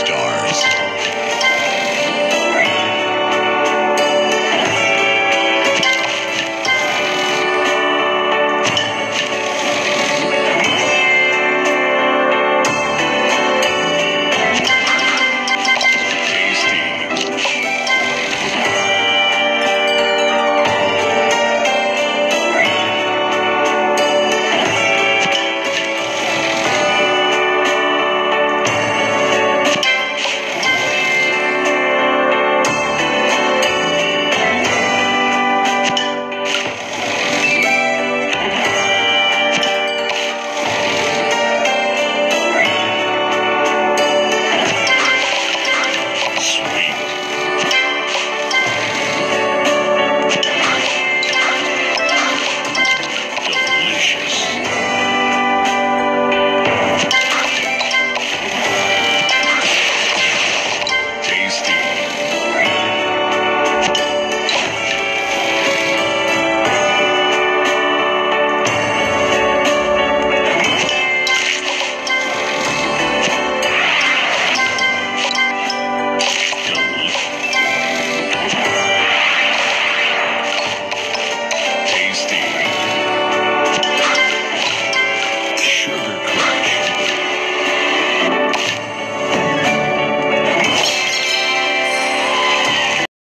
stars.